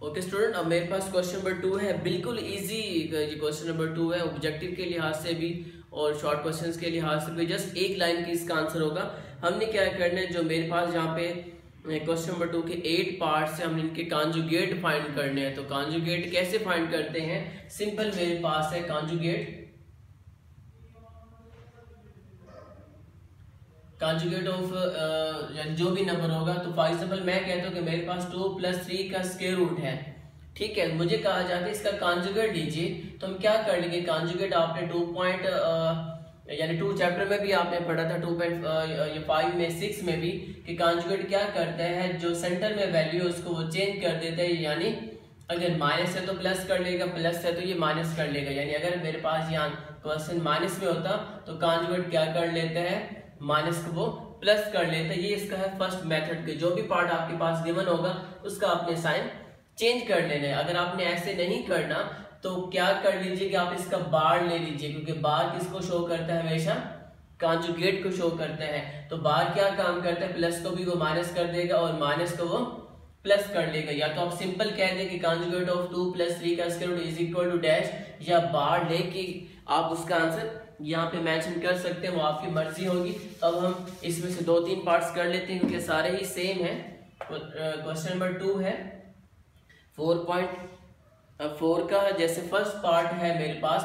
Okay student अब मेरे पास क्वेश्चन नंबर टू है। बिल्कुल इजी ये क्वेश्चन नंबर टू है। ऑब्जेक्टिव के लिहाज से भी और शॉर्ट क्वेश्चंस के लिहाज से भी। जस्ट एक लाइन की इसका आंसर होगा। हमने क्या करना है? जो मेरे पास यहाँ पे क्वेश्चन नंबर टू के एट पार्ट से हमने इनके कांजुगेट फाइंड करने हैं। तो कांजुगेट कैसे फाइंड करते हैं? सिंपल मेरे पास है कांजुगेट कॉन्जुगेट ऑफ़ uh, जो भी नंबर होगा तो फॉर एग्ज़ाम्पल मैं कहता हूँ कि मेरे पास टू प्लस थ्री का स्केयर रूट है। ठीक है? मुझे कहा जाता है इसका कॉन्जुगेट लीजिए तो हम क्या कर लेंगे? कॉन्जुगेट आपने टू पॉइंट uh, यानी टू चैप्टर में भी आपने पढ़ा था टू पॉइंट फाइव में सिक्स में भी कि कॉन्जुगेट क्या करता है जो सेंटर में वैल्यू है उसको वो चेंज कर देता है यानी अगर माइनस है तो प्लस कर लेगा प्लस है तो ये माइनस कर लेगा। यानी अगर मेरे पास यहाँ क्वेश्चन माइनस में होता तो कॉन्जुगेट क्या कर लेता है? माइनस को वो प्लस कर लेते हैं। ये इसका है फ़र्स्ट मेथड के। जो भी पार्ट आपके पास गिवन होगा, उसका आपने साइन चेंज कर लेना है। अगर आपने ऐसे नहीं करना तो क्या कर लीजिए कि आप इसका बार ले लीजिए, क्योंकि बार किसको शो करता है हमेशा? कॉन्जुगेट को शो करते हैं। तो बार क्या काम करता है? प्लस को भी वो माइनस कर देगा और माइनस को वो प्लस कर लेगा। या तो आप सिंपल कह दें कि conjugate of two plus three का square is equal to dash या बार लेके आप उसका आंसर यहाँ पे मेंशन कर सकते हैं, वो आपकी मर्ज़ी होगी। अब हम इसमें से दो तीन पार्ट्स कर लेते हैं क्योंकि सारे ही सेम है। क्वेश्चन नंबर टू है। फोर पॉइंट फोर का जैसे फ़र्स्ट पार्ट है मेरे पास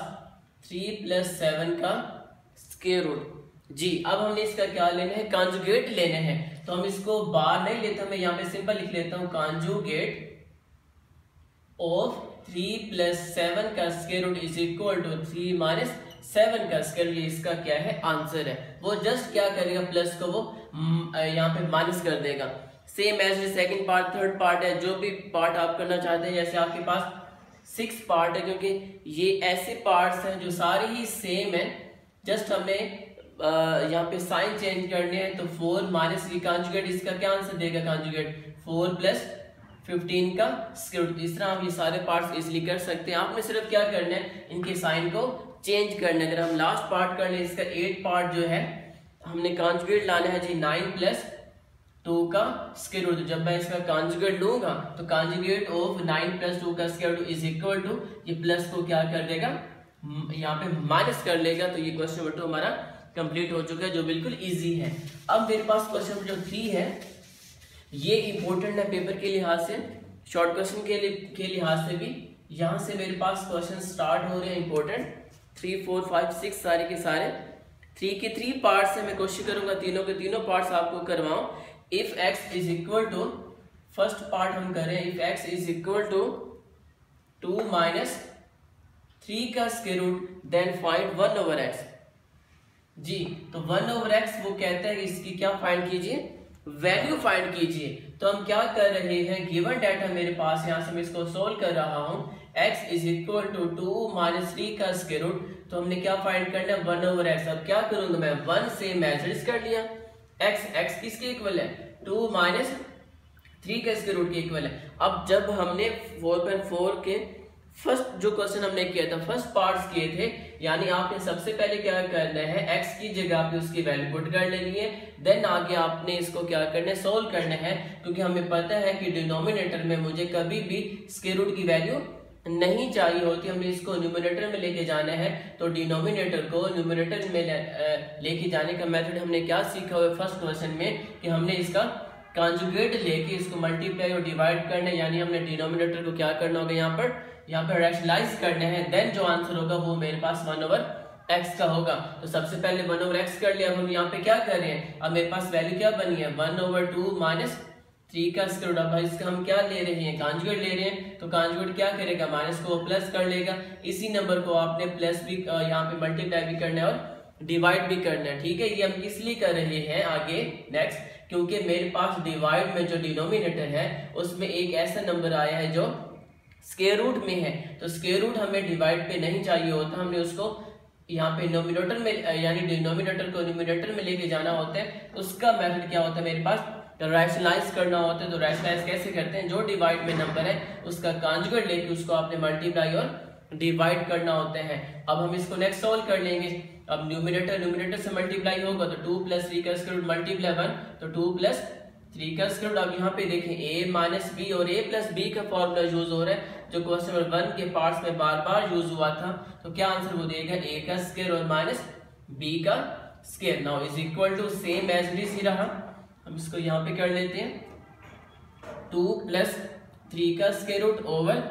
थ्री प्लस सेवन का स्केयर रूट जी, अब हमने इसका क्या लेना है? कॉन्जुगेट लेने हैं। तो हम इसको बार नहीं लेते मैं यहाँ पे सिंपल लिख लेता हूँ conjugate of three plus seven का square root is equal to three minus seven का स्केयर ये इसका क्या है? आंसर है। वो जस्ट क्या करेगा प्लस को वो यहाँ पे माइनस कर देगा। Same as second part third part है। जो भी पार्ट आप करना चाहते हैं, जैसे आपके पास सिक्स पार्ट है, क्योंकि ये ऐसे पार्ट्स हैं जो सारे ही सेम है। जस्ट हमें यहाँ पे साइन चेंज करने हैं तो फोर माइनस ये कॉन्जुगेट इसका क्या आंसर देगा कॉन्जुगेट फोर प्लस फिफ्टीन का स्क्वायर इस तरह हम ये सारे पार्ट्स इसलिए कर सकते हैं। आपने सिर्फ़ क्या करना है? इनके साइन को चेंज करना, अगर हम लास्ट पार्ट कर ले, इसका एट पार्ट जो है, हमने कॉन्जुगेट लाना है जी नाइन प्लस टू का स्केयर रूट जब मैं इसका कॉन्जुगेट लूँगा तो conjugate of nine plus two का square root is equal to ये प्लस को क्या कर देगा? यहाँ पे माइनस कर लेगा तो ये क्वेश्चन नंबर टू हमारा कंप्लीट हो चुका है, जो बिल्कुल इजी है। अब मेरे पास क्वेश्चन नंबर थ्री है। ये इंपॉर्टेंट है पेपर के लिहाज से शॉर्ट क्वेश्चन के लिहाज से भी। यहाँ से मेरे पास क्वेश्चन स्टार्ट हो रहे हैं important three four five six सारे के सारे। थ्री के थ्री पार्ट से मैं कोशिश करूँगा तीनों के तीनों पार्ट्स आपको करवाऊं। If x is equal to first part हम करें if x is equal to two minus three का square root then find one over x जी तो वन ओवर एक्स वो कहते हैं इसकी क्या फाइंड कीजिए? वैल्यू फाइंड कीजिए। तो हम क्या कर रहे हैं? गिवन डाटा मेरे पास यहाँ से मैं इसको सोल्व कर रहा हूँ। X is equal to two minus three का स्केर तो हमने क्या फाइंड करना है? वन ओवर एक्स अब क्या करूँगा मैं वन से मेजर्स कर लिया। X x किसके इक्वल है? टू माइनस थ्री का स्केर के इक्वल है। अब जब हमने फोर पॉइंट फोर के फ़र्स्ट जो क्वेश्चन हमने किया था, फ़र्स्ट पार्ट्स किए थे, यानी आपने सबसे पहले क्या करना है एक्स की जगह पे उसकी वैल्यू पुट कर लेनी है देन आगे आपने इसको क्या करना है सोल्व करना है, क्योंकि हमें पता है कि डिनोमिनेटर में मुझे कभी भी स्केर रूट की वैल्यू नहीं चाहिए होती हमने इसको न्यूमिनेटर में लेके जाना है तो डिनोमिनेटर को न्यूमिनेटर में लेके जाने का मेथड हमने क्या सीखा हुआ फ़र्स्ट क्वेश्चन में, कि हमने इसका कॉन्जुगेट लेके इसको मल्टीप्लाई और डिवाइड करना यानी हमने डिनोमिनेटर को क्या करना होगा यहाँ पर? यहाँ पर रैशनलाइज करना है देन जो आंसर होगा वो मेरे पास वन ओवर एक्स का होगा। तो सबसे पहले वन ओवर एक्स कर लिया, हम यहाँ पे क्या कर रहे हैं? अब मेरे पास वैल्यू क्या बनी है? One over two minus three का रूट भाई इसका हम क्या ले रहे हैं? कांजुगेट ले रहे हैं। तो कांजुगेट क्या करेगा? माइनस को प्लस कर लेगा। इसी नंबर को आपने प्लस भी यहाँ पे मल्टीप्लाई भी करना है और डिवाइड भी करना है। ठीक है, ये हम इसलिए कर रहे हैं? आगे नेक्स्ट क्योंकि मेरे पास डिवाइड में जो डिनोमिनेटर है, उसमें एक ऐसा नंबर आया है जो स्केयर रूट में है तो स्केयर रूट हमें डिवाइड पे नहीं चाहिए होता, हमने उसको यहाँ पे नोमिनेटर में यानी डिनोमिनेटर को न्यूमिनेटर में लेके जाना होता है, उसका मेथड क्या होता है मेरे पास? तो रैशनलाइज करना होता है तो रैशनलाइज कैसे करते हैं? जो डिवाइड में नंबर है, उसका कांजुगेट लेके उसको आपने मल्टीप्लाई और डिवाइड करना होता है। अब हम इसको नेक्स्ट सॉल्व कर लेंगे। अब न्यूमिनेटर न्यूमिनेटर से मल्टीप्लाई होगा तो टू प्लस थ्री का स्क्वायर मल्टीप्लाई वन तो टू प्लस थ्री का स्क्वायर अब यहाँ पे देखें ए माइनस बी और ए प्लस बी का फॉर्मूला यूज़ हो रहा है, जो क्वेश्चन नंबर वन के पार्ट्स में बार बार यूज़ हुआ था। तो क्या आंसर वो देगा? ए का स्क्वायर और माइनस बी का square now is equal to same as is ही रहा। हम इसको यहाँ पे कर लेते हैं। टू प्लस थ्री का स्क्वायर रूट ओवर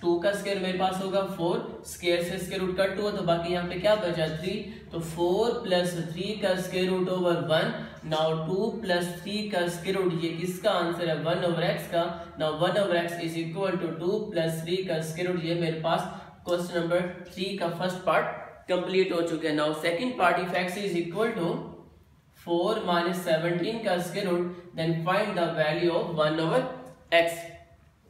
टू का स्केयर मेरे पास होगा। फोर स्केयर से स्केयर रूट कट हुआ तो बाकी यहाँ पे क्या बचा? थ्री तो फोर प्लस थ्री का square root over one now two plus three का स्केयर रूट ये किसका आंसर है वन ओवर एक्स का। Now one over x is equal to two plus three का स्केयर रूट ये मेरे पास क्वेश्चन नंबर थ्री का फ़र्स्ट पार्ट कंप्लीट हो चुका है। Now second part if x is equal to four minus seventeen का square root then find the value of one over x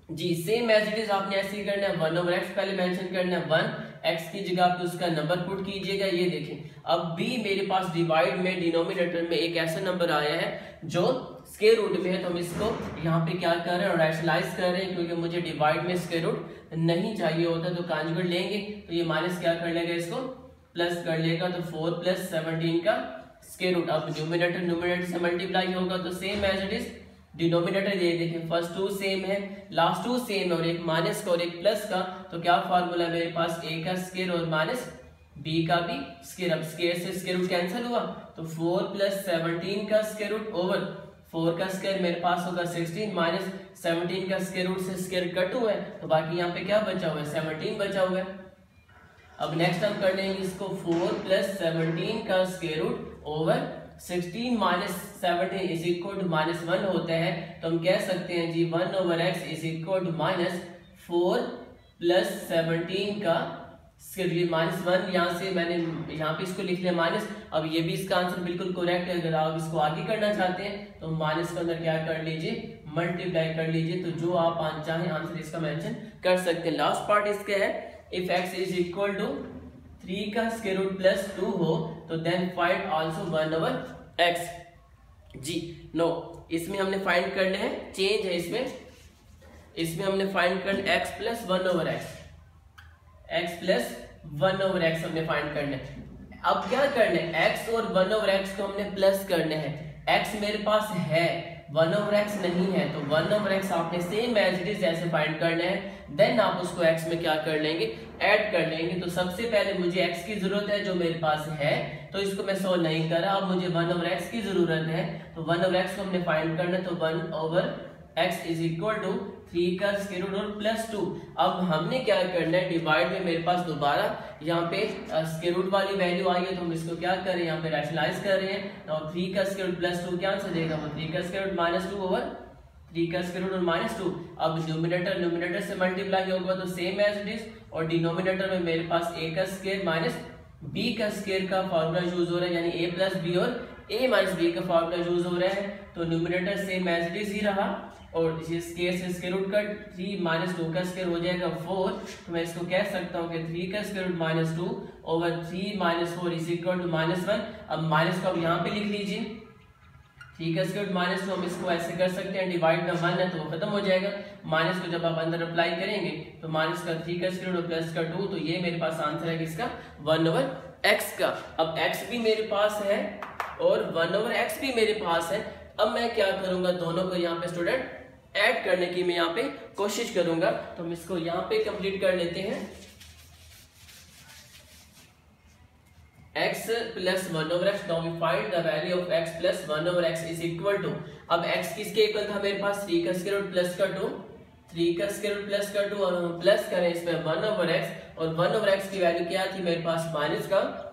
ji same as it is आपने ऐसे ही करना है। वन ओवर एक्स पहले मेंशन करना है। वन एक्स की जगह पे उसका नंबर पुट कीजिएगा, ये देखें। अब भी मेरे पास डिवाइड में डिनोमिनेटर में एक ऐसा नंबर आया है, जो स्केयर रूट में है तो हम इसको यहाँ पे क्या कर रहे हैं रैशनलाइज कर रहे हैं, क्योंकि मुझे डिवाइड में स्केयर रूट नहीं चाहिए होता तो कांजुगेट लेंगे। तो ये माइनस क्या कर लेगा इसको? प्लस कर लेगा तो फोर प्लस सेवनटीन का स्केयर रूट अब न्यूमिनेटर न्यूमिनेटर से मल्टीप्लाई होगा तो same as it is denominator ये देखें फ़र्स्ट टू सेम है लास्ट टू सेम और एक माइनस का और एक प्लस का तो क्या फॉर्मूला मेरे पास ए का स्केयर और माइनस बी का भी स्केयर अब स्केयर से स्केयर रूट कैंसिल हुआ तो फोर प्लस सेवनटीन का स्केयर रूट ओवर फोर का स्केयर मेरे पास होगा सिक्सटीन माइनस सेवनटीन का स्केयर रूट से स्केयर कट हुआ है तो बाकी यहाँ पे क्या बचा हुआ है? सेवनटीन बचा हुआ है। अब नेक्स्ट हम कर लेंगे इसको फोर प्लस सेवनटीन का square root over sixteen minus seventeen is equal to minus one होता है। तो हम कह सकते हैं जी one over x is equal to minus four plus seventeen का माइनस वन यहाँ से मैंने यहाँ पे इसको लिख लिया माइनस अब ये भी इसका आंसर बिल्कुल करेक्ट है, अगर आप इसको आगे करना चाहते हैं तो माइनस के अंदर क्या कर लीजिए मल्टीप्लाई कर लीजिए। तो जो आप चाहें आंसर इसका मेंशन कर सकते हैं। लास्ट पार्ट इसका है if x is equal to three का स्केयर रूट प्लस टू हो तो then find also one over x जी नो इसमें हमने फाइंड करने हैं चेंज है इसमें। इसमें हमने फाइंड कर x plus one over x x plus one over x हमने फाइंड करने अब क्या करने एक्स और वन ओवर एक्स को हमने प्लस करने हैं। एक्स मेरे पास है। वन ओवर एक्स नहीं है तो वन ओवर एक्स आपने सेम एज इट इज़ ऐसे फाइंड करना है देन आप उसको एक्स में क्या कर लेंगे? ऐड कर लेंगे। तो सबसे पहले मुझे एक्स की ज़रूरत है जो मेरे पास है तो इसको मैं सोल्व नहीं कर। रहा अब मुझे वन ओवर एक्स की ज़रूरत है तो वन ओवर एक्स को हमने फाइंड करना है तो one over x is equal to three का स्क्वायर रूट और प्लस टू अब हमने क्या करना है? डिवाइड में मेरे पास दोबारा यहाँ पे स्क्वायर रूट वाली वैल्यू आई है तो हम इसको क्या कर रहे हैं? यहाँ पे रैशनलाइज कर रहे हैं और थ्री का स्क्वायर रूट प्लस टू क्या आंसर देगा? वो थ्री का square root minus two over three का स्क्वायर रूट माइनस टू अब न्यूमिनेटर न्यूमिनेटर से मल्टीप्लाई होगा तो सेम एज इट इज़ और डिनोमिनेटर में मेरे पास ए का स्क्वायर माइनस बी का स्क्वायर का फॉर्मूला यूज़ हो रहा है, यानी ए प्लस बी और ए माइनस बी का फॉर्मूला यूज़ हो रहा है। तो numerator same as it is ही रहा। और इसे स्केयर से square root cut three minus two का स्केयर हो जाएगा फोर तो मैं इसको कह सकता हूँ कि थ्री का square root minus two over three minus four is equal to minus one अब माइनस को अब यहाँ पे लिख लीजिए। थ्री का स्केयर रूट माइनस टू हम इसको ऐसे कर सकते हैं डिवाइड में वन है तो वो खत्म हो जाएगा। माइनस को जब आप अंदर अप्लाई करेंगे तो माइनस का थ्री का स्केयर रूट प्लस का टू तो ये मेरे पास आंसर है किसका? वन ओवर एक्स का। अब एक्स भी मेरे पास है और वन ओवर एक्स भी मेरे पास है। अब मैं क्या करूँगा? दोनों को यहाँ पे स्टूडेंट ऐड करने की मैं यहाँ पे कोशिश करूँगा। तो हम इसको यहाँ पे कंप्लीट कर लेते हैं। X plus one over x now we find the value of x plus one over x is equal to अब x किसके इक्वल था मेरे पास? थ्री का स्क्वायर प्लस का टू थ्री का स्क्वायर प्लस का टू और प्लस करें इसमें वन ओवर एक्स और वन ओवर एक्स की वैल्यू क्या थी मेरे पास? माइनस का।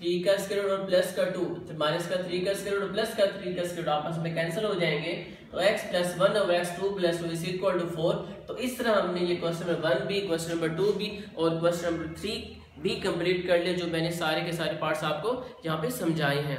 थ्री का रूट और प्लस का टू माइनस का थ्री का स्क्वायर रूट प्लस का थ्री का रूट आपस में कैंसिल हो जाएँगे तो एक्स प्लस वन और x two plus two is equal to four तो इस तरह हमने ये क्वेश्चन नंबर वन भी क्वेश्चन नंबर टू भी और क्वेश्चन नंबर थ्री भी कंप्लीट कर लिया, जो मैंने सारे के सारे पार्ट्स आपको यहाँ पे समझाए हैं।